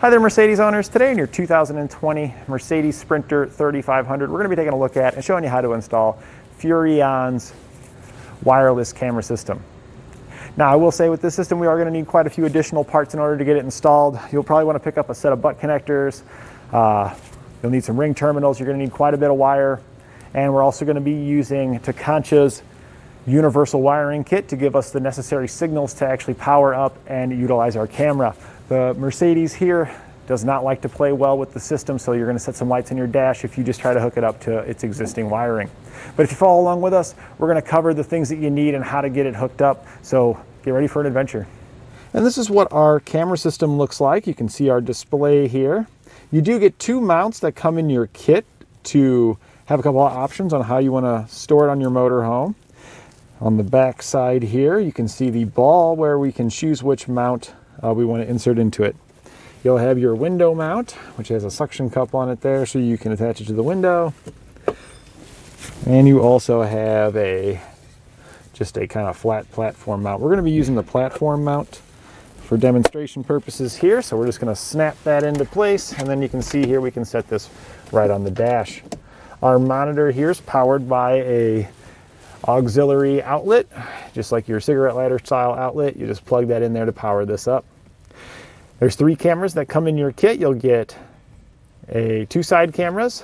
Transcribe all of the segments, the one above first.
Hi there Mercedes owners. Today in your 2020 Mercedes Sprinter 3500, we're going to be taking a look at and showing you how to install Furrion's wireless camera system. Now I will say with this system we are going to need quite a few additional parts in order to get it installed. You'll probably want to pick up a set of butt connectors. Uh, you'll need some ring terminals. You're going to need quite a bit of wire. And we're also going to be using Tekonsha's universal wiring kit to give us the necessary signals to actually power up and utilize our camera. The Mercedes here does not like to play well with the system, so you're going to set some lights in your dash if you just try to hook it up to its existing wiring. But if you follow along with us, we're going to cover the things that you need and how to get it hooked up. So get ready for an adventure. And this is what our camera system looks like. You can see our display here. You do get two mounts that come in your kit to have a couple of options on how you want to store it on your motorhome. On the back side here, you can see the ball where we can choose which mount uh, we want to insert into it. You'll have your window mount, which has a suction cup on it there so you can attach it to the window. And you also have a just a kind of flat platform mount. We're going to be using the platform mount for demonstration purposes here. So we're just going to snap that into place and then you can see here we can set this right on the dash. Our monitor here is powered by a auxiliary outlet, just like your cigarette lighter style outlet. You just plug that in there to power this up. There's three cameras that come in your kit. You'll get a two side cameras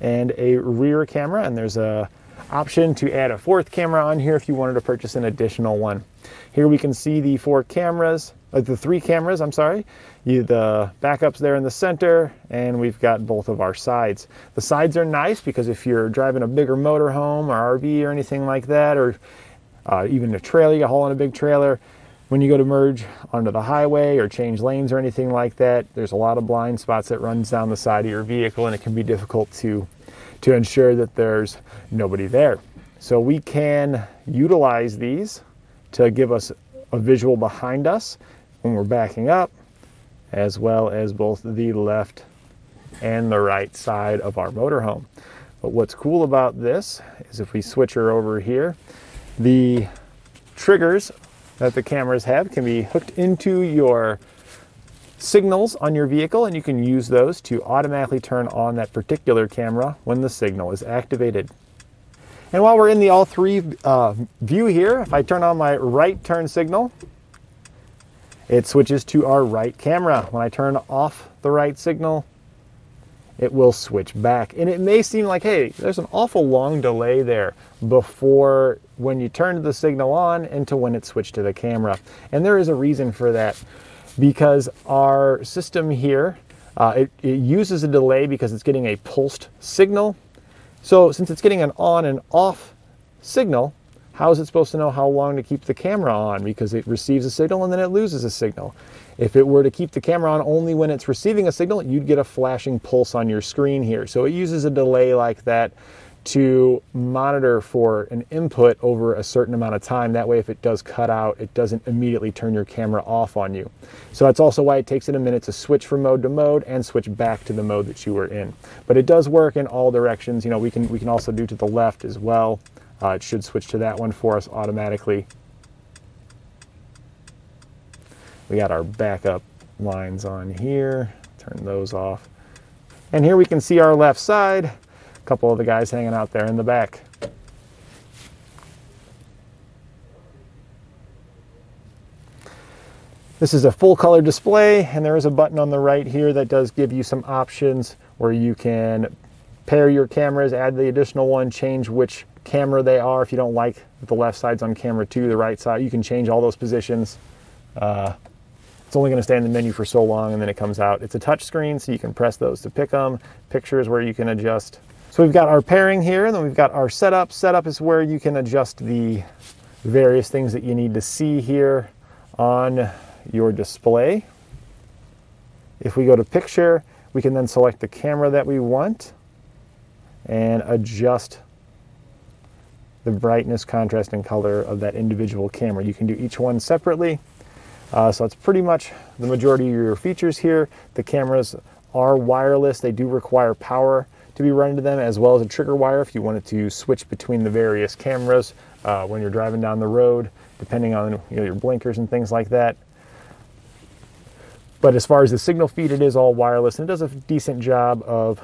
and a rear camera, and there's a option to add a fourth camera on here if you wanted to purchase an additional one. Here we can see the four cameras, uh, the three cameras, I'm sorry. You, the backup's there in the center, and we've got both of our sides. The sides are nice because if you're driving a bigger motorhome or RV or anything like that, or uh, even a trailer, you haul in a big trailer, when you go to merge onto the highway or change lanes or anything like that, there's a lot of blind spots that runs down the side of your vehicle, and it can be difficult to to ensure that there's nobody there. So we can utilize these to give us a visual behind us when we're backing up, as well as both the left and the right side of our motorhome. But what's cool about this is if we switch her over here, the triggers that the cameras have can be hooked into your signals on your vehicle and you can use those to automatically turn on that particular camera when the signal is activated. And while we're in the all three uh, view here, if I turn on my right turn signal, it switches to our right camera. When I turn off the right signal, it will switch back. And it may seem like, hey, there's an awful long delay there before when you turn the signal on and to when it switched to the camera. And there is a reason for that because our system here, uh, it, it uses a delay because it's getting a pulsed signal. So since it's getting an on and off signal, how is it supposed to know how long to keep the camera on? Because it receives a signal and then it loses a signal. If it were to keep the camera on only when it's receiving a signal, you'd get a flashing pulse on your screen here. So it uses a delay like that to monitor for an input over a certain amount of time. That way, if it does cut out, it doesn't immediately turn your camera off on you. So that's also why it takes it a minute to switch from mode to mode and switch back to the mode that you were in. But it does work in all directions. You know, we can we can also do to the left as well. Uh, it should switch to that one for us automatically. We got our backup lines on here. Turn those off. And here we can see our left side. A couple of the guys hanging out there in the back. This is a full color display and there is a button on the right here that does give you some options where you can pair your cameras, add the additional one, change which camera they are. If you don't like the left side's on camera two, the right side, you can change all those positions. Uh, it's only going to stay in the menu for so long and then it comes out. It's a touch screen, so you can press those to pick them. Pictures where you can adjust. So we've got our pairing here, and then we've got our setup. Setup is where you can adjust the various things that you need to see here on your display. If we go to picture, we can then select the camera that we want and adjust the brightness, contrast, and color of that individual camera. You can do each one separately. Uh, so that's pretty much the majority of your features here. The cameras are wireless. They do require power to be run into them as well as a trigger wire if you wanted to switch between the various cameras uh, when you're driving down the road, depending on you know, your blinkers and things like that. But as far as the signal feed, it is all wireless and it does a decent job of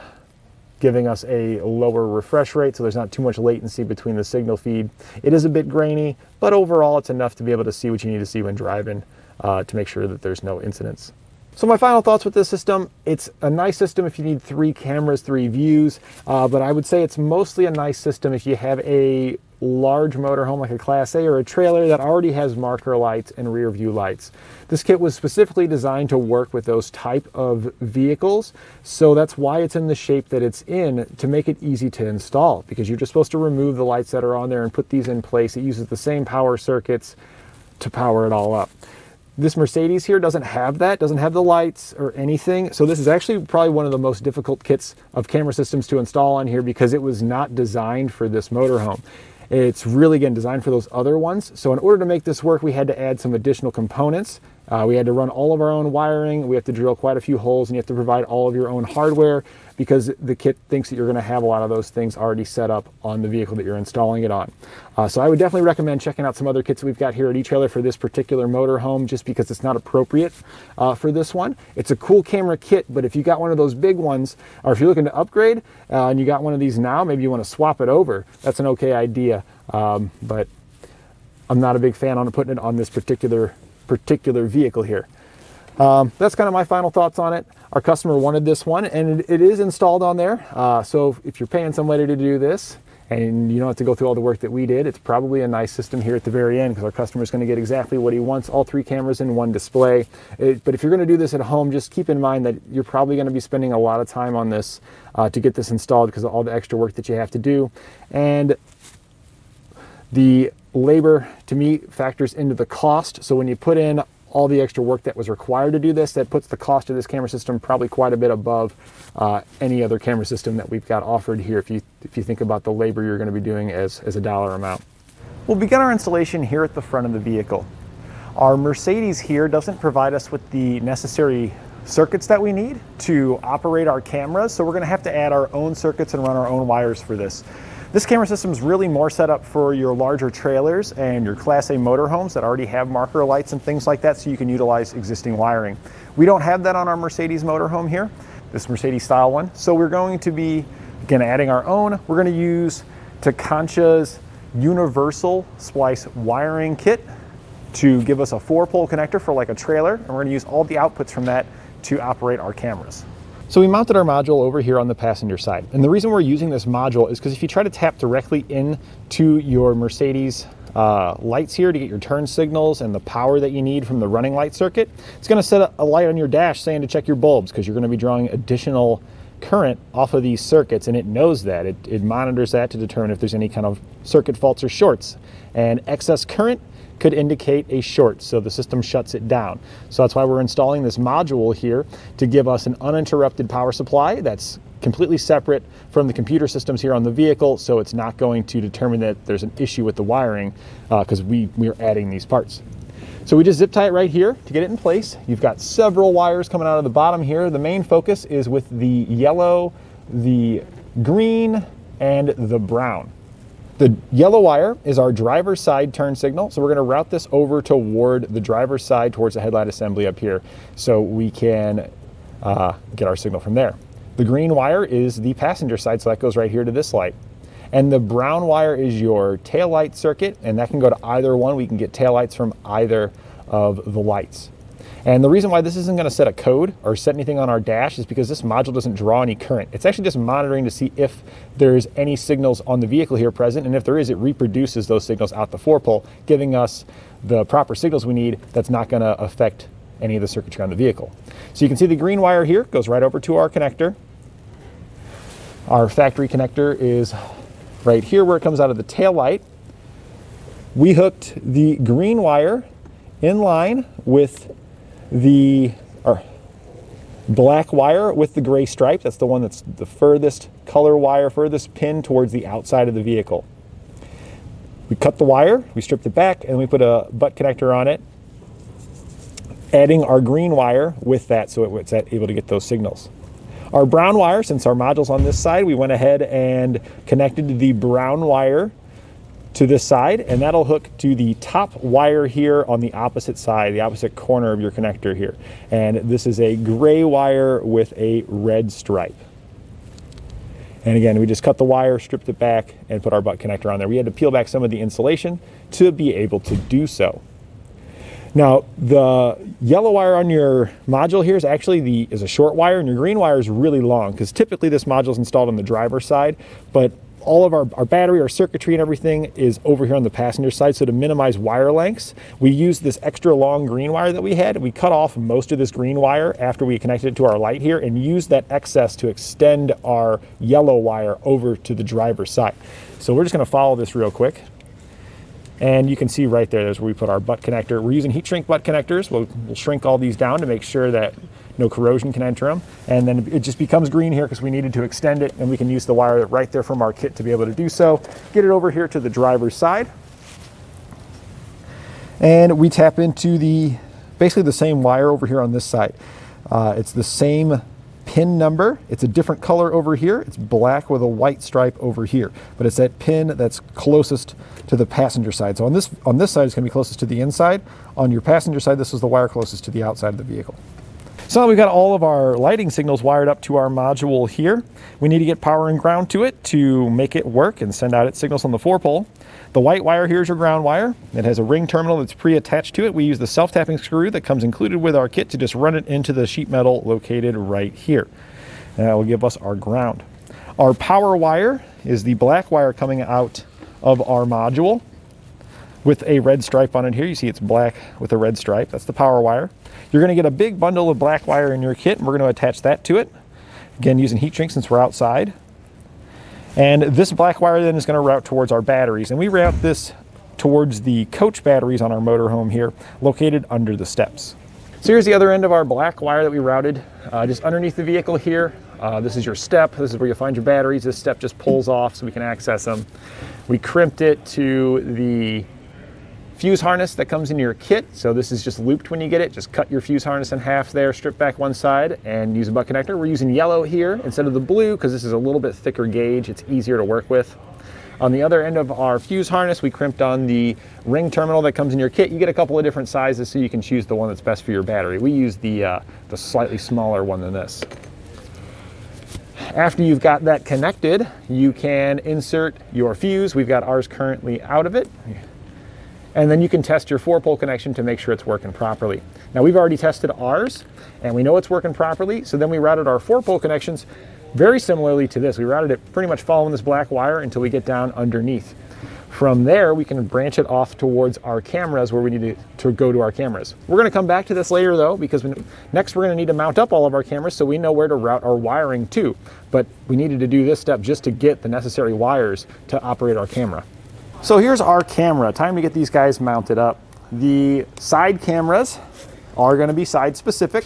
giving us a lower refresh rate so there's not too much latency between the signal feed. It is a bit grainy, but overall it's enough to be able to see what you need to see when driving uh, to make sure that there's no incidents. So my final thoughts with this system, it's a nice system if you need three cameras, three views, uh, but I would say it's mostly a nice system if you have a large motorhome like a Class A or a trailer that already has marker lights and rear view lights. This kit was specifically designed to work with those type of vehicles, so that's why it's in the shape that it's in to make it easy to install because you're just supposed to remove the lights that are on there and put these in place. It uses the same power circuits to power it all up. This Mercedes here doesn't have that, doesn't have the lights or anything. So this is actually probably one of the most difficult kits of camera systems to install on here because it was not designed for this motorhome. It's really, again, designed for those other ones. So in order to make this work, we had to add some additional components. Uh, we had to run all of our own wiring. We have to drill quite a few holes and you have to provide all of your own hardware because the kit thinks that you're going to have a lot of those things already set up on the vehicle that you're installing it on. Uh, so I would definitely recommend checking out some other kits we've got here at eTrailer for this particular motorhome just because it's not appropriate uh, for this one. It's a cool camera kit, but if you got one of those big ones, or if you're looking to upgrade uh, and you got one of these now, maybe you want to swap it over. That's an okay idea. Um, but I'm not a big fan on putting it on this particular particular vehicle here. Um, that's kind of my final thoughts on it. Our customer wanted this one and it, it is installed on there. Uh, so if you're paying somebody to do this and you don't have to go through all the work that we did, it's probably a nice system here at the very end because our customer is going to get exactly what he wants, all three cameras in one display. It, but if you're going to do this at home, just keep in mind that you're probably going to be spending a lot of time on this uh, to get this installed because of all the extra work that you have to do. And the labor to me factors into the cost. So when you put in all the extra work that was required to do this, that puts the cost of this camera system probably quite a bit above uh, any other camera system that we've got offered here if you, if you think about the labor you're going to be doing as, as a dollar amount. We'll begin our installation here at the front of the vehicle. Our Mercedes here doesn't provide us with the necessary circuits that we need to operate our cameras, so we're going to have to add our own circuits and run our own wires for this. This camera system is really more set up for your larger trailers and your Class A motorhomes that already have marker lights and things like that so you can utilize existing wiring. We don't have that on our Mercedes motorhome here, this Mercedes style one. So we're going to be, again, adding our own. We're going to use Tekonsha's universal splice wiring kit to give us a four pole connector for like a trailer. And we're going to use all the outputs from that to operate our cameras. So we mounted our module over here on the passenger side. And the reason we're using this module is because if you try to tap directly into your Mercedes uh, lights here to get your turn signals and the power that you need from the running light circuit, it's going to set a light on your dash saying to check your bulbs because you're going to be drawing additional current off of these circuits and it knows that. It, it monitors that to determine if there's any kind of circuit faults or shorts. And excess current could indicate a short, so the system shuts it down. So that's why we're installing this module here to give us an uninterrupted power supply that's completely separate from the computer systems here on the vehicle, so it's not going to determine that there's an issue with the wiring because uh, we, we're adding these parts. So we just zip tie it right here to get it in place. You've got several wires coming out of the bottom here. The main focus is with the yellow, the green, and the brown. The yellow wire is our driver's side turn signal. So we're going to route this over toward the driver's side towards the headlight assembly up here so we can uh, get our signal from there. The green wire is the passenger side, so that goes right here to this light. And the brown wire is your tail light circuit, and that can go to either one. We can get tail lights from either of the lights. And the reason why this isn't going to set a code or set anything on our dash is because this module doesn't draw any current. It's actually just monitoring to see if there's any signals on the vehicle here present. And if there is, it reproduces those signals out the four pole, giving us the proper signals we need that's not going to affect any of the circuitry on the vehicle. So you can see the green wire here goes right over to our connector. Our factory connector is right here where it comes out of the tail light. We hooked the green wire in line with the black wire with the gray stripe. That's the one that's the furthest color wire, furthest pin towards the outside of the vehicle. We cut the wire, we stripped it back, and we put a butt connector on it, adding our green wire with that so it's able to get those signals. Our brown wire, since our module's on this side, we went ahead and connected the brown wire to this side, and that'll hook to the top wire here on the opposite side, the opposite corner of your connector here. And this is a gray wire with a red stripe. And again, we just cut the wire, stripped it back, and put our butt connector on there. We had to peel back some of the insulation to be able to do so. Now, the yellow wire on your module here is actually the is a short wire, and your green wire is really long because typically this module is installed on the driver's side, but all of our, our battery, our circuitry and everything is over here on the passenger side. So to minimize wire lengths, we use this extra long green wire that we had. We cut off most of this green wire after we connected it to our light here and use that excess to extend our yellow wire over to the driver's side. So we're just gonna follow this real quick. And you can see right there, there's where we put our butt connector. We're using heat shrink butt connectors. We'll, we'll shrink all these down to make sure that no corrosion can enter them. And then it just becomes green here because we needed to extend it and we can use the wire right there from our kit to be able to do so. Get it over here to the driver's side. And we tap into the, basically the same wire over here on this side. Uh, it's the same pin number. It's a different color over here. It's black with a white stripe over here, but it's that pin that's closest to the passenger side. So on this, on this side, it's gonna be closest to the inside. On your passenger side, this is the wire closest to the outside of the vehicle. So now we've got all of our lighting signals wired up to our module here. We need to get power and ground to it to make it work and send out its signals on the four pole. The white wire here is your ground wire. It has a ring terminal that's pre-attached to it. We use the self-tapping screw that comes included with our kit to just run it into the sheet metal located right here. And that will give us our ground. Our power wire is the black wire coming out of our module with a red stripe on it here. You see it's black with a red stripe. That's the power wire. You're going to get a big bundle of black wire in your kit, and we're going to attach that to it. Again, using heat shrink since we're outside. And this black wire then is going to route towards our batteries. And we route this towards the coach batteries on our motorhome here, located under the steps. So here's the other end of our black wire that we routed, uh, just underneath the vehicle here. Uh, this is your step. This is where you find your batteries. This step just pulls off so we can access them. We crimped it to the fuse harness that comes in your kit. So this is just looped when you get it. Just cut your fuse harness in half there, strip back one side and use a butt connector. We're using yellow here instead of the blue because this is a little bit thicker gauge. It's easier to work with. On the other end of our fuse harness, we crimped on the ring terminal that comes in your kit. You get a couple of different sizes so you can choose the one that's best for your battery. We use the, uh, the slightly smaller one than this. After you've got that connected, you can insert your fuse. We've got ours currently out of it and then you can test your four pole connection to make sure it's working properly. Now we've already tested ours and we know it's working properly, so then we routed our four pole connections very similarly to this. We routed it pretty much following this black wire until we get down underneath. From there, we can branch it off towards our cameras where we need to, to go to our cameras. We're gonna come back to this later though, because we, next we're gonna need to mount up all of our cameras so we know where to route our wiring to. But we needed to do this step just to get the necessary wires to operate our camera. So here's our camera. Time to get these guys mounted up. The side cameras are going to be side specific.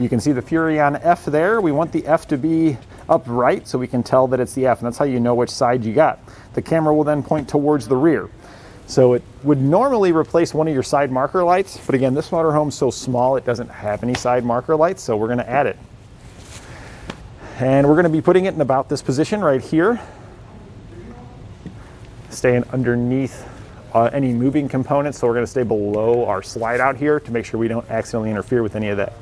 You can see the Furrion F there. We want the F to be upright so we can tell that it's the F, and that's how you know which side you got. The camera will then point towards the rear. So it would normally replace one of your side marker lights, but again, this motorhome's so small it doesn't have any side marker lights, so we're gonna add it. And we're gonna be putting it in about this position right here staying underneath uh, any moving components. So we're gonna stay below our slide out here to make sure we don't accidentally interfere with any of that.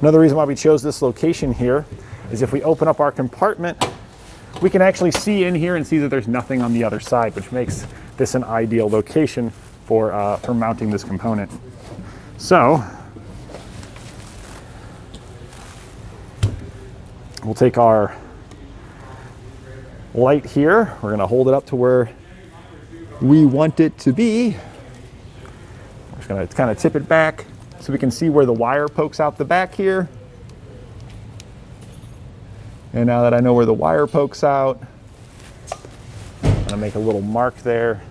Another reason why we chose this location here is if we open up our compartment, we can actually see in here and see that there's nothing on the other side, which makes this an ideal location for, uh, for mounting this component. So, we'll take our light here, we're gonna hold it up to where we want it to be. We're just gonna kind of tip it back so we can see where the wire pokes out the back here. And now that I know where the wire pokes out, I'm gonna make a little mark there.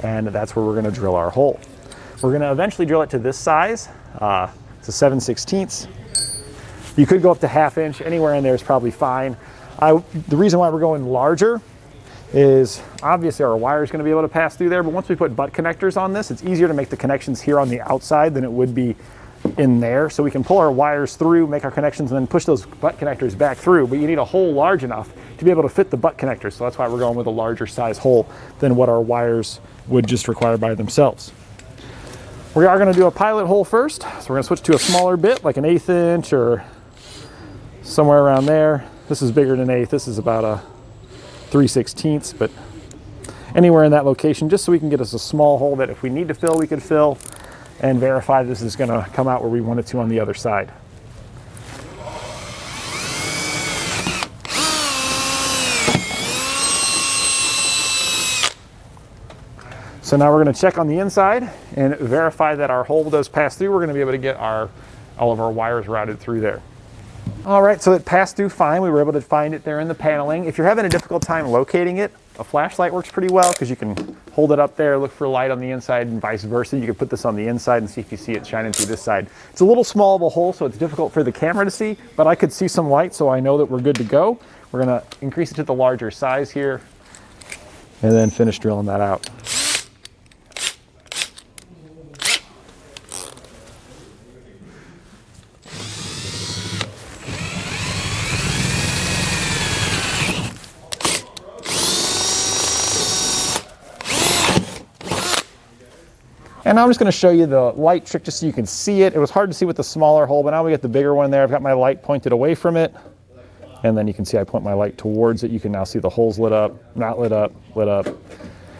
And that's where we're gonna drill our hole. We're gonna eventually drill it to this size. Uh, it's a 7 16ths. You could go up to half inch, anywhere in there is probably fine. I, the reason why we're going larger is obviously our wire is going to be able to pass through there, but once we put butt connectors on this, it's easier to make the connections here on the outside than it would be in there so we can pull our wires through, make our connections, and then push those butt connectors back through. But you need a hole large enough to be able to fit the butt connectors. So that's why we're going with a larger size hole than what our wires would just require by themselves. We are going to do a pilot hole first. So we're going to switch to a smaller bit, like an eighth inch or somewhere around there. This is bigger than an eighth. This is about a 3 sixteenths, but anywhere in that location, just so we can get us a small hole that if we need to fill, we could fill and verify this is going to come out where we want it to on the other side. So now we're going to check on the inside and verify that our hole does pass through. We're going to be able to get our all of our wires routed through there. All right, so it passed through fine. We were able to find it there in the paneling. If you're having a difficult time locating it, a flashlight works pretty well because you can hold it up there, look for light on the inside and vice versa. You can put this on the inside and see if you see it shining through this side. It's a little small of a hole, so it's difficult for the camera to see, but I could see some light, so I know that we're good to go. We're gonna increase it to the larger size here and then finish drilling that out. And I'm just gonna show you the light trick just so you can see it. It was hard to see with the smaller hole, but now we got the bigger one there. I've got my light pointed away from it. And then you can see I point my light towards it. You can now see the holes lit up, not lit up, lit up.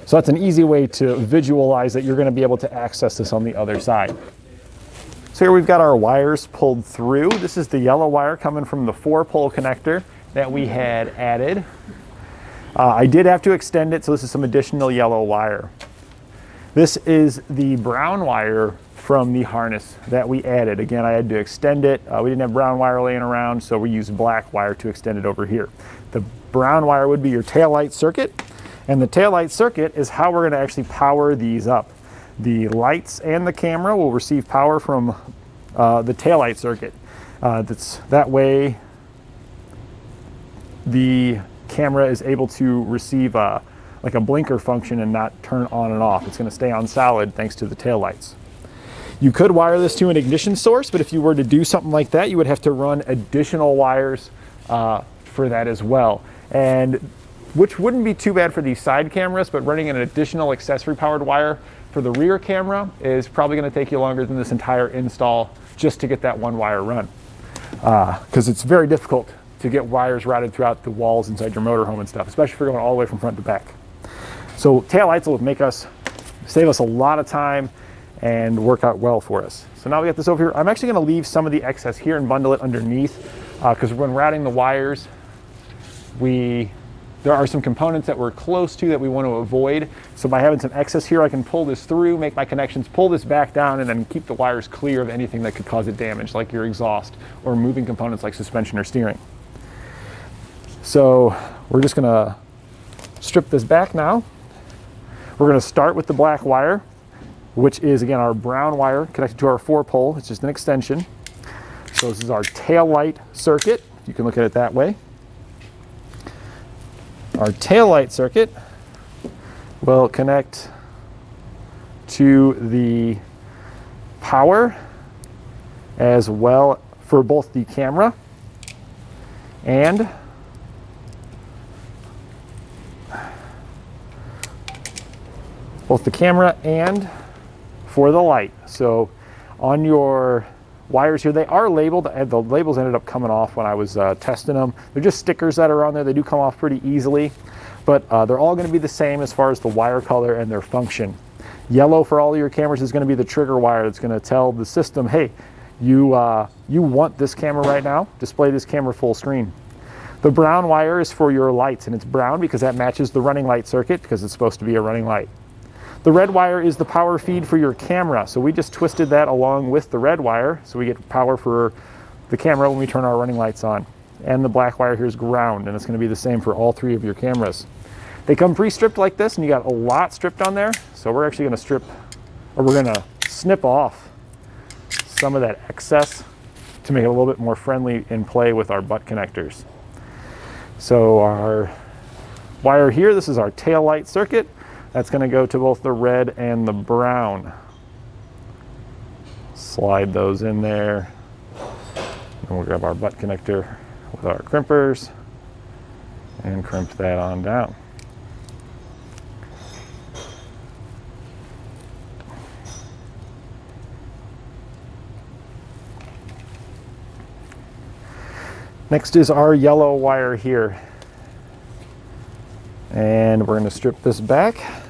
So that's an easy way to visualize that you're gonna be able to access this on the other side. So here we've got our wires pulled through. This is the yellow wire coming from the four pole connector that we had added. Uh, I did have to extend it, so this is some additional yellow wire. This is the brown wire from the harness that we added. Again, I had to extend it. Uh, we didn't have brown wire laying around, so we used black wire to extend it over here. The brown wire would be your tail light circuit, and the tail light circuit is how we're gonna actually power these up. The lights and the camera will receive power from uh, the tail light circuit. Uh, that's, that way the camera is able to receive a like a blinker function and not turn on and off. It's going to stay on solid thanks to the tail lights. You could wire this to an ignition source, but if you were to do something like that, you would have to run additional wires uh, for that as well. And which wouldn't be too bad for these side cameras, but running an additional accessory powered wire for the rear camera is probably going to take you longer than this entire install just to get that one wire run. Because uh, it's very difficult to get wires routed throughout the walls inside your motorhome and stuff, especially if you're going all the way from front to back. So tail lights will make us, save us a lot of time and work out well for us. So now we got this over here. I'm actually gonna leave some of the excess here and bundle it underneath because uh, when routing the wires, we there are some components that we're close to that we want to avoid. So by having some excess here, I can pull this through, make my connections, pull this back down, and then keep the wires clear of anything that could cause it damage, like your exhaust or moving components like suspension or steering. So we're just gonna strip this back now. We're going to start with the black wire, which is again our brown wire connected to our four pole. It's just an extension. So this is our tail light circuit. You can look at it that way. Our tail light circuit will connect to the power as well for both the camera and both the camera and for the light. So on your wires here, they are labeled. The labels ended up coming off when I was uh, testing them. They're just stickers that are on there. They do come off pretty easily, but uh, they're all going to be the same as far as the wire color and their function. Yellow for all your cameras is going to be the trigger wire that's going to tell the system, hey, you, uh, you want this camera right now, display this camera full screen. The brown wire is for your lights, and it's brown because that matches the running light circuit because it's supposed to be a running light. The red wire is the power feed for your camera. So we just twisted that along with the red wire so we get power for the camera when we turn our running lights on. And the black wire here is ground and it's gonna be the same for all three of your cameras. They come pre-stripped like this and you got a lot stripped on there. So we're actually gonna strip, or we're gonna snip off some of that excess to make it a little bit more friendly in play with our butt connectors. So our wire here, this is our tail light circuit. That's going to go to both the red and the brown. Slide those in there. And we'll grab our butt connector with our crimpers and crimp that on down. Next is our yellow wire here. And we're going to strip this back.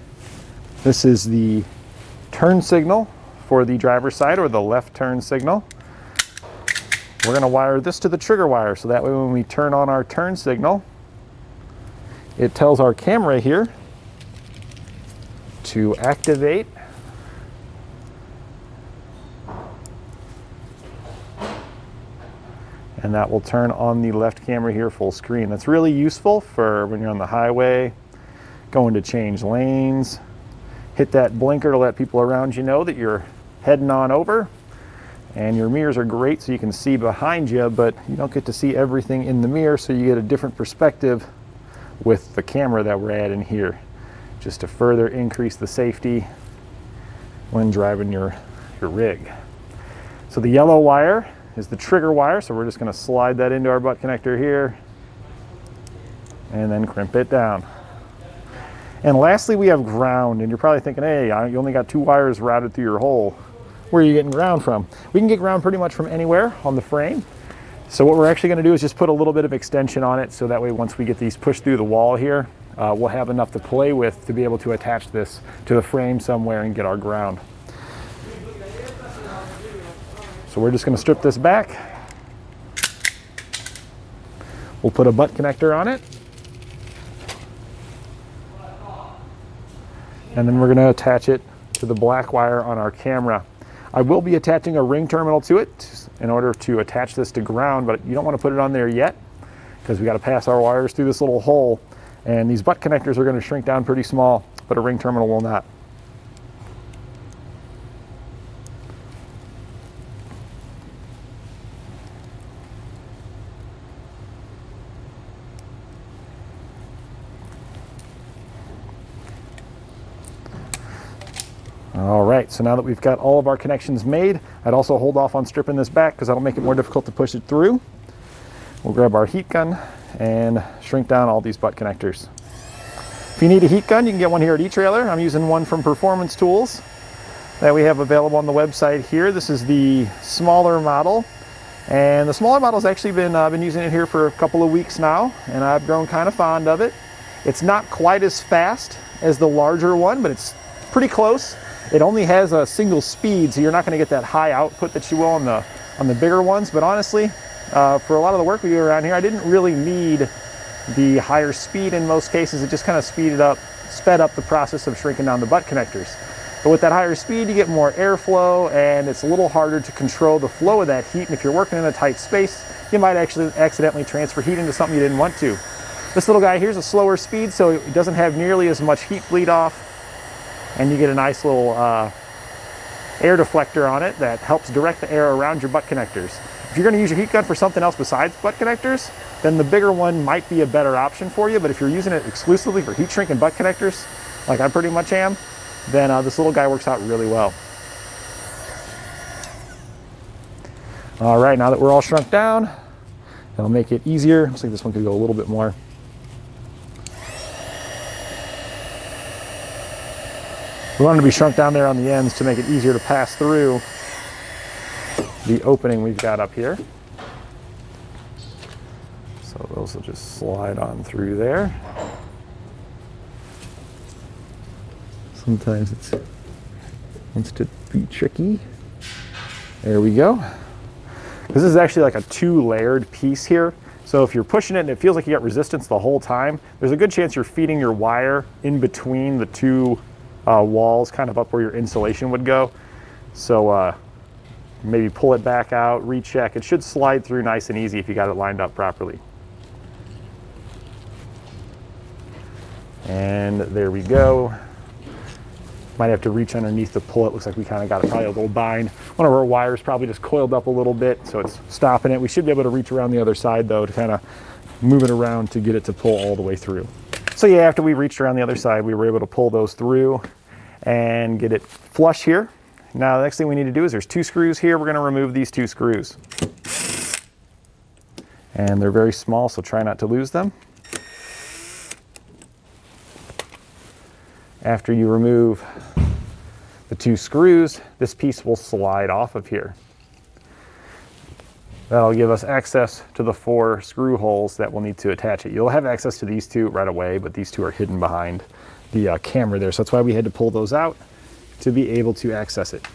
This is the turn signal for the driver's side or the left turn signal. We're going to wire this to the trigger wire so that way when we turn on our turn signal, it tells our camera here to activate and that will turn on the left camera here full screen. That's really useful for when you're on the highway, going to change lanes, hit that blinker to let people around you know that you're heading on over. And your mirrors are great so you can see behind you, but you don't get to see everything in the mirror, so you get a different perspective with the camera that we're adding here, just to further increase the safety when driving your, your rig. So the yellow wire is the trigger wire. So we're just gonna slide that into our butt connector here and then crimp it down. And lastly, we have ground. And you're probably thinking, hey, you only got two wires routed through your hole. Where are you getting ground from? We can get ground pretty much from anywhere on the frame. So what we're actually gonna do is just put a little bit of extension on it so that way once we get these pushed through the wall here, uh, we'll have enough to play with to be able to attach this to the frame somewhere and get our ground. So we're just going to strip this back. We'll put a butt connector on it. And then we're going to attach it to the black wire on our camera. I will be attaching a ring terminal to it in order to attach this to ground, but you don't want to put it on there yet because we got to pass our wires through this little hole. And these butt connectors are going to shrink down pretty small, but a ring terminal will not. All right, so now that we've got all of our connections made, I'd also hold off on stripping this back because that'll make it more difficult to push it through. We'll grab our heat gun and shrink down all these butt connectors. If you need a heat gun, you can get one here at eTrailer. I'm using one from Performance Tools that we have available on the website here. This is the smaller model. And the smaller model has actually been, uh, been using it here for a couple of weeks now, and I've grown kind of fond of it. It's not quite as fast as the larger one, but it's pretty close. It only has a single speed, so you're not going to get that high output that you will on the on the bigger ones. But honestly, uh, for a lot of the work we do around here, I didn't really need the higher speed in most cases. It just kind of speeded up, sped up the process of shrinking down the butt connectors. But with that higher speed, you get more airflow and it's a little harder to control the flow of that heat. And if you're working in a tight space, you might actually accidentally transfer heat into something you didn't want to. This little guy here is a slower speed, so it doesn't have nearly as much heat bleed off and you get a nice little uh, air deflector on it that helps direct the air around your butt connectors. If you're going to use your heat gun for something else besides butt connectors, then the bigger one might be a better option for you. But if you're using it exclusively for heat shrink and butt connectors, like I pretty much am, then uh, this little guy works out really well. All right, now that we're all shrunk down, that'll make it easier. Looks like this one could go a little bit more. We want them to be shrunk down there on the ends to make it easier to pass through the opening we've got up here. So those will just slide on through there. Sometimes it's wants to be tricky. There we go. This is actually like a two layered piece here. So if you're pushing it and it feels like you got resistance the whole time, there's a good chance you're feeding your wire in between the two uh, walls kind of up where your insulation would go. So uh, maybe pull it back out, recheck. It should slide through nice and easy if you got it lined up properly. And there we go. Might have to reach underneath to pull it. Looks like we kind of got probably a little bind. One of our wires probably just coiled up a little bit, so it's stopping it. We should be able to reach around the other side though to kind of move it around to get it to pull all the way through. So yeah, after we reached around the other side, we were able to pull those through and get it flush here. Now the next thing we need to do is there's two screws here. We're going to remove these two screws. And they're very small, so try not to lose them. After you remove the two screws, this piece will slide off of here. That'll give us access to the four screw holes that we'll need to attach it. You'll have access to these two right away, but these two are hidden behind the uh, camera there. So that's why we had to pull those out to be able to access it.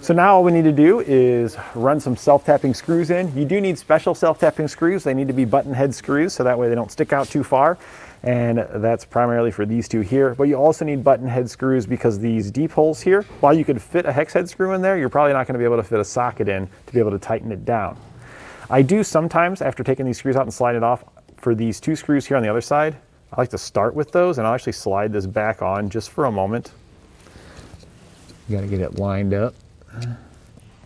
So now all we need to do is run some self-tapping screws in. You do need special self-tapping screws. They need to be button head screws so that way they don't stick out too far. And that's primarily for these two here. But you also need button head screws because these deep holes here, while you could fit a hex head screw in there, you're probably not gonna be able to fit a socket in to be able to tighten it down. I do sometimes, after taking these screws out and sliding it off, for these two screws here on the other side, I like to start with those and I'll actually slide this back on just for a moment. You gotta get it lined up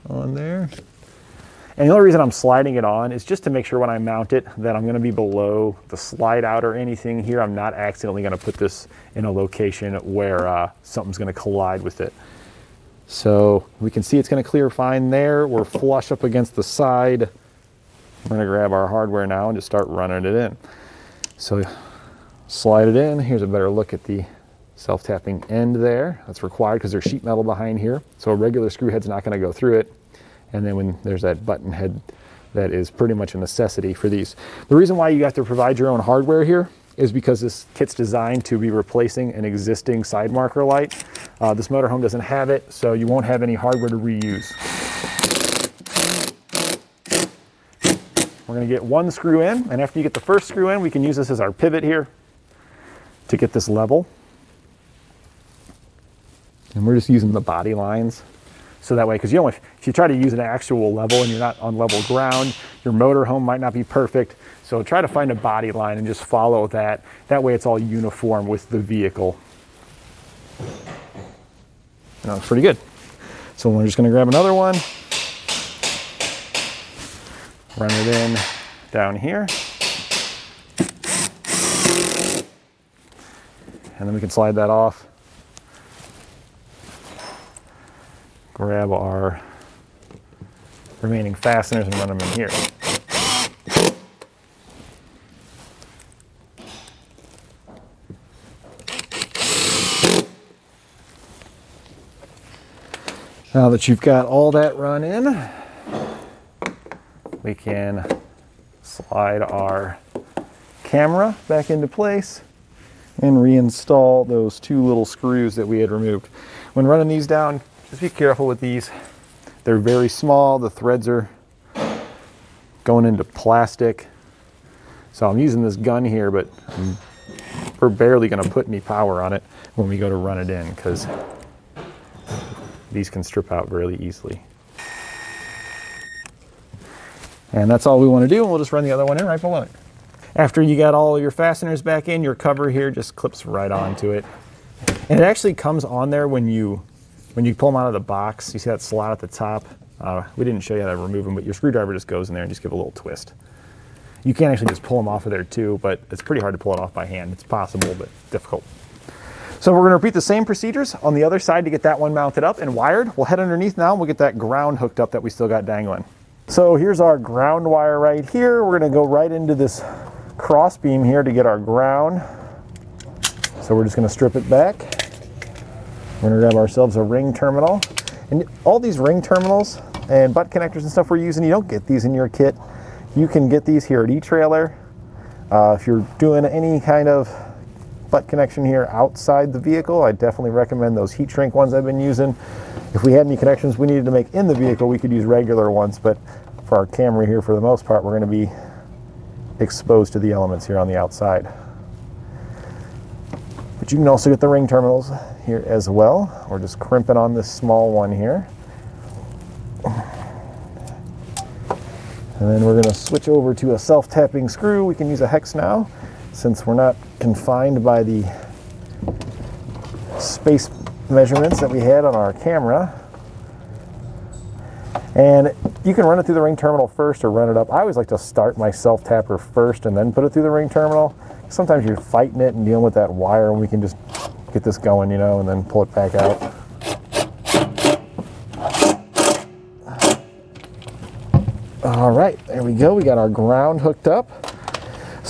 on there. And the only reason I'm sliding it on is just to make sure when I mount it that I'm gonna be below the slide out or anything here. I'm not accidentally gonna put this in a location where uh, something's gonna collide with it. So we can see it's gonna clear fine there. We're flush up against the side. We're gonna grab our hardware now and just start running it in. So slide it in. Here's a better look at the self-tapping end there. That's required because there's sheet metal behind here. So a regular screw head's not gonna go through it. And then when there's that button head, that is pretty much a necessity for these. The reason why you have to provide your own hardware here is because this kit's designed to be replacing an existing side marker light. Uh, this motorhome doesn't have it, so you won't have any hardware to reuse. We're gonna get one screw in, and after you get the first screw in, we can use this as our pivot here to get this level. And we're just using the body lines. So that way, because you know, if, if you try to use an actual level and you're not on level ground, your motorhome might not be perfect. So try to find a body line and just follow that. That way it's all uniform with the vehicle. That looks pretty good. So we're just gonna grab another one, run it in down here. And then we can slide that off. Grab our remaining fasteners and run them in here. Now that you've got all that run in, we can slide our camera back into place and reinstall those two little screws that we had removed. When running these down, just be careful with these. They're very small, the threads are going into plastic. So I'm using this gun here, but we're barely gonna put any power on it when we go to run it in because these can strip out really easily. And that's all we want to do, and we'll just run the other one in right below it. After you got all your fasteners back in, your cover here just clips right onto it. And it actually comes on there when you when you pull them out of the box. You see that slot at the top? Uh, we didn't show you how to remove them, but your screwdriver just goes in there and just give a little twist. You can actually just pull them off of there too, but it's pretty hard to pull it off by hand. It's possible, but difficult. So we're going to repeat the same procedures on the other side to get that one mounted up and wired. We'll head underneath now and we'll get that ground hooked up that we still got dangling. So here's our ground wire right here. We're gonna go right into this cross beam here to get our ground. So we're just gonna strip it back. We're gonna grab ourselves a ring terminal. And all these ring terminals and butt connectors and stuff we're using, you don't get these in your kit. You can get these here at E-Trailer. Uh, if you're doing any kind of butt connection here outside the vehicle, I definitely recommend those heat shrink ones I've been using. If we had any connections we needed to make in the vehicle, we could use regular ones, but for our camera here, for the most part, we're going to be exposed to the elements here on the outside. But you can also get the ring terminals here as well. We're just crimping on this small one here. And then we're going to switch over to a self-tapping screw. We can use a hex now since we're not confined by the space measurements that we had on our camera. And you can run it through the ring terminal first or run it up. I always like to start my self tapper first and then put it through the ring terminal. Sometimes you're fighting it and dealing with that wire, and we can just get this going, you know, and then pull it back out. All right, there we go. We got our ground hooked up.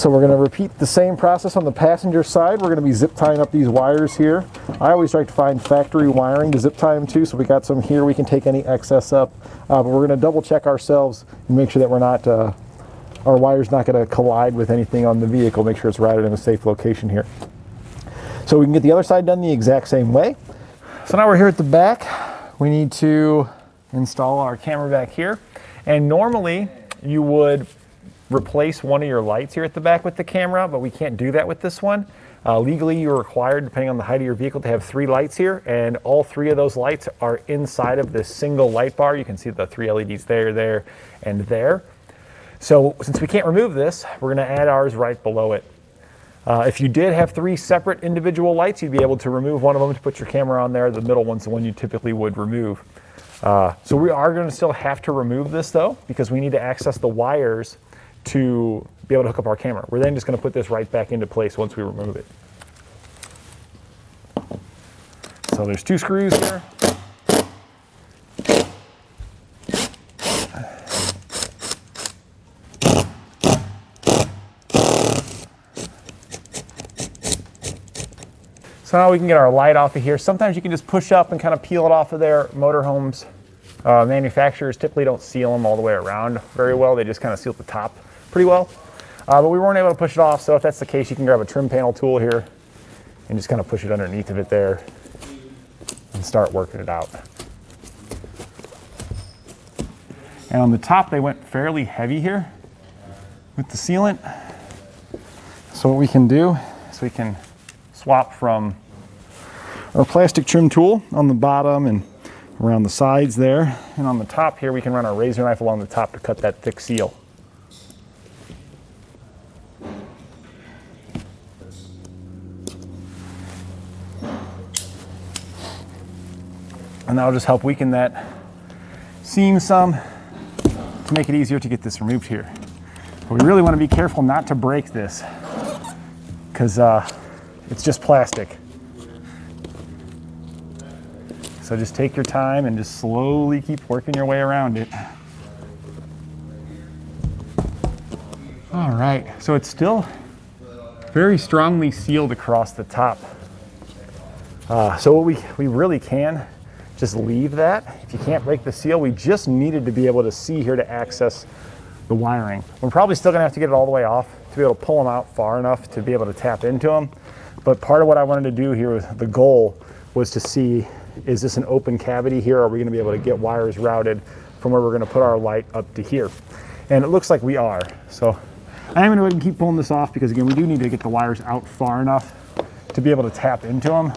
So we're going to repeat the same process on the passenger side. We're going to be zip tying up these wires here. I always like to find factory wiring to zip tie them to, so we got some here. We can take any excess up, uh, but we're going to double check ourselves and make sure that we're not, uh, our wire's not going to collide with anything on the vehicle. Make sure it's routed in a safe location here. So we can get the other side done the exact same way. So now we're here at the back. We need to install our camera back here. And normally you would replace one of your lights here at the back with the camera, but we can't do that with this one. Uh, legally, you're required, depending on the height of your vehicle, to have three lights here, and all three of those lights are inside of this single light bar. You can see the three LEDs there, there, and there. So since we can't remove this, we're gonna add ours right below it. Uh, if you did have three separate individual lights, you'd be able to remove one of them to put your camera on there. The middle one's the one you typically would remove. Uh, so we are going to still have to remove this though, because we need to access the wires to be able to hook up our camera. We're then just going to put this right back into place once we remove it. So there's two screws here. So now we can get our light off of here. Sometimes you can just push up and kind of peel it off of there. Motorhomes uh, manufacturers typically don't seal them all the way around very well. They just kind of seal the top pretty well. Uh, but we weren't able to push it off, so if that's the case, you can grab a trim panel tool here and just kind of push it underneath of it there and start working it out. And on the top, they went fairly heavy here with the sealant. So what we can do is we can swap from our plastic trim tool on the bottom and around the sides there. And on the top here, we can run our razor knife along the top to cut that thick seal. And that'll just help weaken that seam some to make it easier to get this removed here. But we really want to be careful not to break this because uh, it's just plastic. So just take your time and just slowly keep working your way around it. All right, so it's still very strongly sealed across the top. Uh, so what we, we really can just leave that. If you can't break the seal, we just needed to be able to see here to access the wiring. We're probably still gonna have to get it all the way off to be able to pull them out far enough to be able to tap into them. But part of what I wanted to do here, the goal was to see, is this an open cavity here? Are we gonna be able to get wires routed from where we're gonna put our light up to here? And it looks like we are. So I am gonna go ahead and keep pulling this off because again, we do need to get the wires out far enough to be able to tap into them.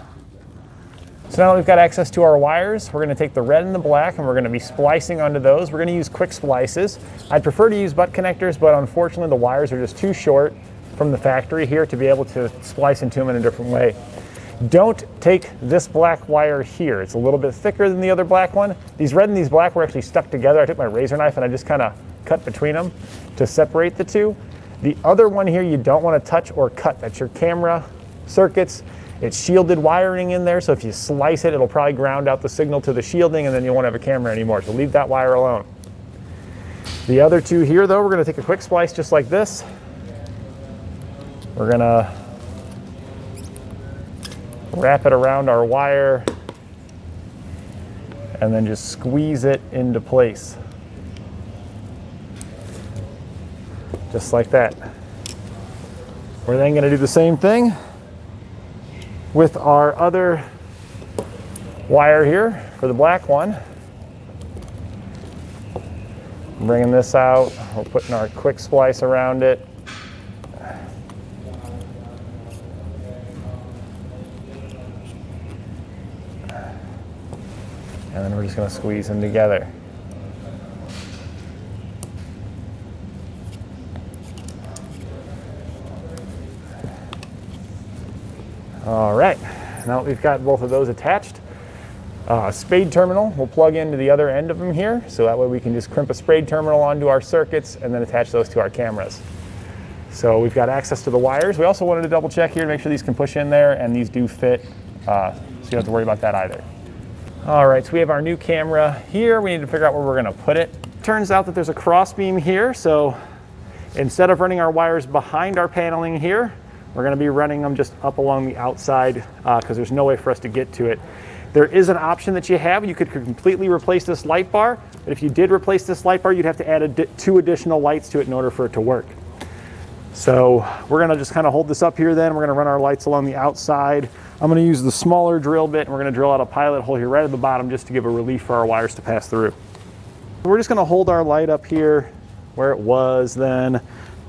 So now that we've got access to our wires, we're gonna take the red and the black and we're gonna be splicing onto those. We're gonna use quick splices. I'd prefer to use butt connectors, but unfortunately the wires are just too short from the factory here to be able to splice into them in a different way. Don't take this black wire here. It's a little bit thicker than the other black one. These red and these black were actually stuck together. I took my razor knife and I just kind of cut between them to separate the two. The other one here you don't want to touch or cut. That's your camera circuits. It's shielded wiring in there, so if you slice it, it'll probably ground out the signal to the shielding and then you won't have a camera anymore. So leave that wire alone. The other two here though, we're gonna take a quick splice just like this. We're gonna wrap it around our wire and then just squeeze it into place. Just like that. We're then gonna do the same thing with our other wire here for the black one. Bringing this out, we're putting our quick splice around it. and then we're just going to squeeze them together. All right, now that we've got both of those attached. Uh, spade terminal will plug into the other end of them here, so that way we can just crimp a spade terminal onto our circuits and then attach those to our cameras. So we've got access to the wires. We also wanted to double check here to make sure these can push in there and these do fit, uh, so you don't have to worry about that either. All right, so we have our new camera here. We need to figure out where we're gonna put it. turns out that there's a cross beam here. So instead of running our wires behind our paneling here, we're gonna be running them just up along the outside because uh, there's no way for us to get to it. There is an option that you have. You could completely replace this light bar, but if you did replace this light bar, you'd have to add two additional lights to it in order for it to work. So we're gonna just kind of hold this up here then. We're gonna run our lights along the outside. I'm gonna use the smaller drill bit and we're gonna drill out a pilot hole here right at the bottom just to give a relief for our wires to pass through. We're just gonna hold our light up here where it was then.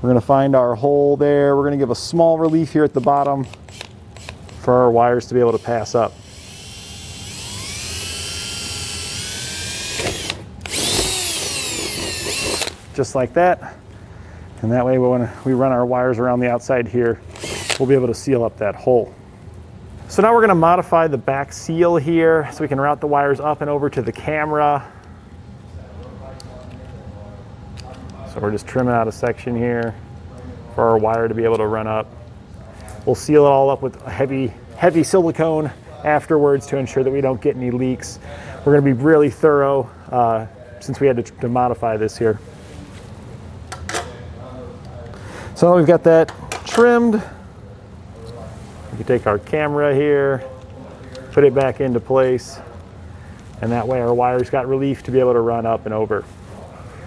We're gonna find our hole there. We're gonna give a small relief here at the bottom for our wires to be able to pass up. just like that. And that way when we run our wires around the outside here, we'll be able to seal up that hole. So now we're gonna modify the back seal here so we can route the wires up and over to the camera. So we're just trimming out a section here for our wire to be able to run up. We'll seal it all up with heavy, heavy silicone afterwards to ensure that we don't get any leaks. We're gonna be really thorough uh, since we had to, to modify this here. So we've got that trimmed. We can take our camera here, put it back into place, and that way our wires got relief to be able to run up and over.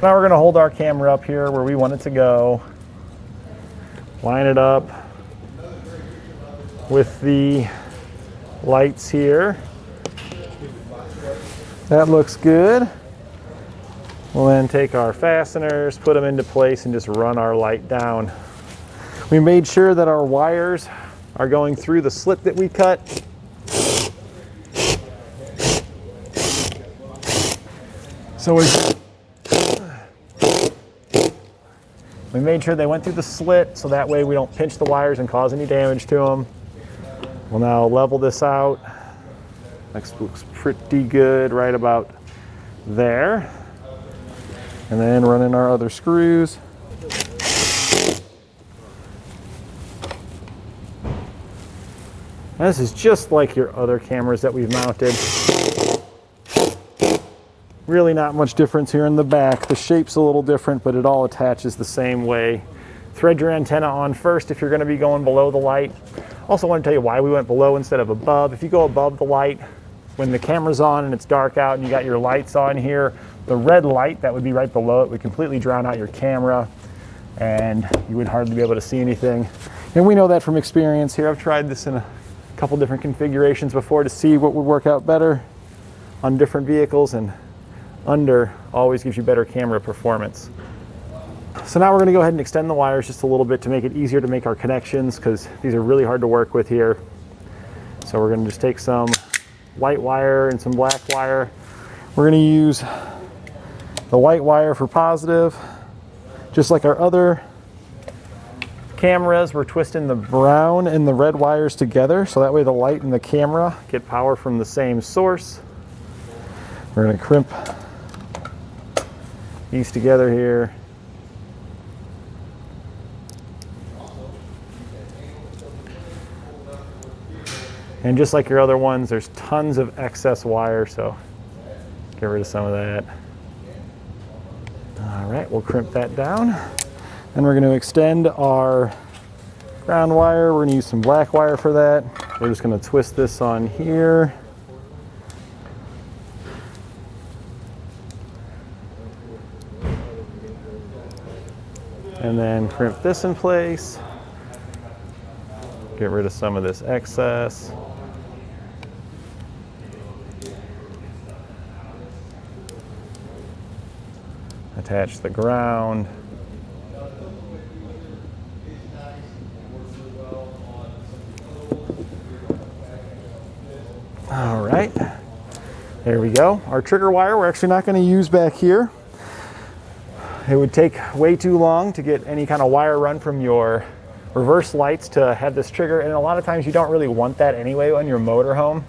Now we're gonna hold our camera up here where we want it to go, line it up with the lights here. That looks good. We'll then take our fasteners, put them into place and just run our light down. We made sure that our wires are going through the slit that we cut. So we, we made sure they went through the slit so that way we don't pinch the wires and cause any damage to them. We'll now level this out. Next looks pretty good right about there and then run in our other screws. this is just like your other cameras that we've mounted. Really not much difference here in the back. The shape's a little different, but it all attaches the same way. Thread your antenna on first if you're gonna be going below the light. Also want to tell you why we went below instead of above. If you go above the light, when the camera's on and it's dark out and you got your lights on here, the red light that would be right below it would completely drown out your camera and you would hardly be able to see anything. And we know that from experience here. I've tried this in a couple different configurations before to see what would work out better on different vehicles and under always gives you better camera performance. So now we're gonna go ahead and extend the wires just a little bit to make it easier to make our connections because these are really hard to work with here. So we're gonna just take some white wire and some black wire. We're gonna use the white wire for positive. Just like our other cameras, we're twisting the brown and the red wires together so that way the light and the camera get power from the same source. We're gonna crimp these together here. And just like your other ones, there's tons of excess wire, so get rid of some of that. All right, we'll crimp that down. Then we're gonna extend our ground wire. We're gonna use some black wire for that. We're just gonna twist this on here. And then crimp this in place. Get rid of some of this excess. attach the ground. All right, there we go. Our trigger wire, we're actually not gonna use back here. It would take way too long to get any kind of wire run from your reverse lights to have this trigger. And a lot of times you don't really want that anyway on your motorhome.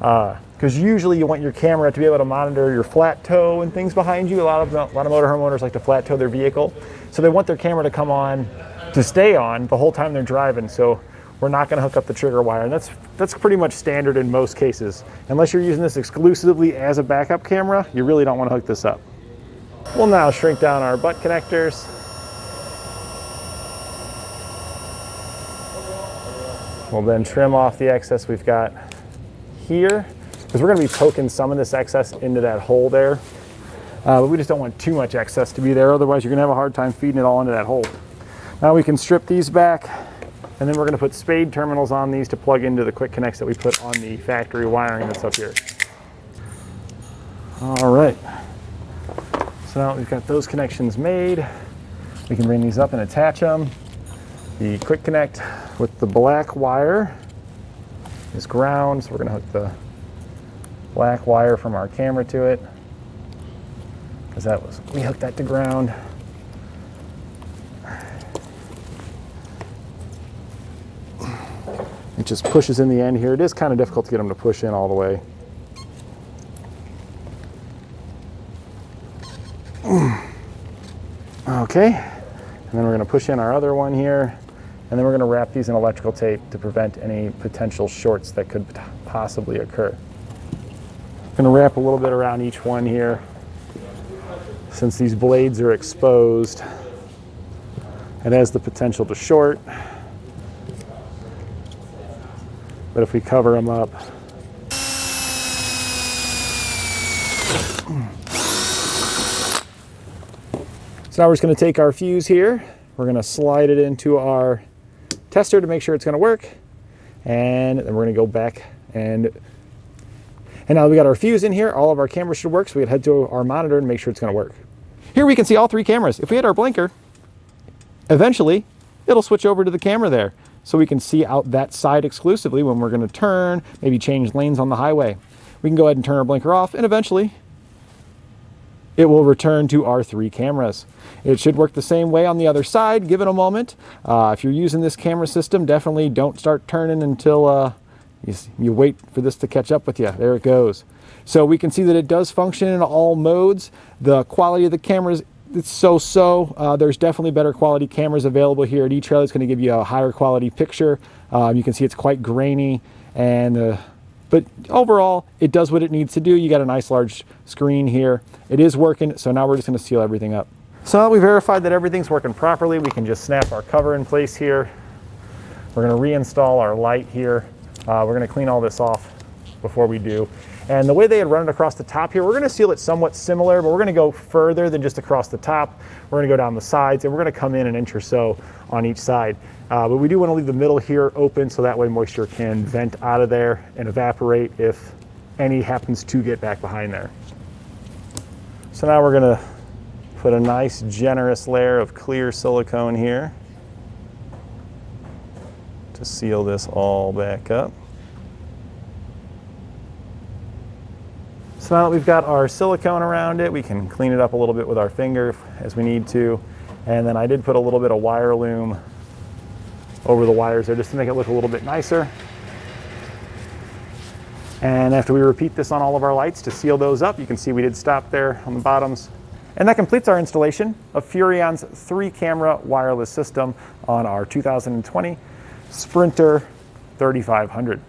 Uh, because usually you want your camera to be able to monitor your flat tow and things behind you. A lot of a lot of motorhome owners like to flat tow their vehicle, so they want their camera to come on, to stay on the whole time they're driving. So we're not going to hook up the trigger wire, and that's that's pretty much standard in most cases. Unless you're using this exclusively as a backup camera, you really don't want to hook this up. We'll now shrink down our butt connectors. We'll then trim off the excess we've got here because we're going to be poking some of this excess into that hole there. Uh, but we just don't want too much excess to be there. Otherwise, you're going to have a hard time feeding it all into that hole. Now we can strip these back and then we're going to put spade terminals on these to plug into the quick connects that we put on the factory wiring that's up here. All right. So now we've got those connections made. We can bring these up and attach them. The quick connect with the black wire is ground, so we're going to hook the black wire from our camera to it because that was we hooked that to ground. It just pushes in the end here. It is kind of difficult to get them to push in all the way. Okay, and then we're going to push in our other one here, and then we're going to wrap these in electrical tape to prevent any potential shorts that could possibly occur. I'm going to wrap a little bit around each one here since these blades are exposed. It has the potential to short, but if we cover them up, Now we're just going to take our fuse here, we're going to slide it into our tester to make sure it's going to work, and then we're going to go back and and now we got our fuse in here, all of our cameras should work, so we can head to our monitor and make sure it's going to work. Here we can see all three cameras. If we hit our blinker, eventually it'll switch over to the camera there. So we can see out that side exclusively when we're going to turn, maybe change lanes on the highway. We can go ahead and turn our blinker off and eventually it will return to our three cameras. It should work the same way on the other side. Give it a moment. Uh, if you're using this camera system, definitely don't start turning until uh, you, you wait for this to catch up with you. There it goes. So we can see that it does function in all modes. The quality of the cameras it's so-so. Uh, there's definitely better quality cameras available here at eTrailer. It's going to give you a higher quality picture. Um, you can see it's quite grainy and uh, but overall, it does what it needs to do. You got a nice large screen here. It is working, so now we're just gonna seal everything up. So now we verified that everything's working properly, we can just snap our cover in place here. We're gonna reinstall our light here. Uh, we're gonna clean all this off before we do. And the way they had run it across the top here, we're gonna seal it somewhat similar, but we're gonna go further than just across the top. We're gonna go down the sides and we're gonna come in an inch or so on each side. Uh, but we do wanna leave the middle here open so that way moisture can vent out of there and evaporate if any happens to get back behind there. So now we're gonna put a nice generous layer of clear silicone here to seal this all back up. So now that we've got our silicone around it, we can clean it up a little bit with our finger as we need to. And then I did put a little bit of wire loom over the wires there just to make it look a little bit nicer. And after we repeat this on all of our lights to seal those up, you can see we did stop there on the bottoms. And that completes our installation of Furrion's three camera wireless system on our 2020 Sprinter 3500.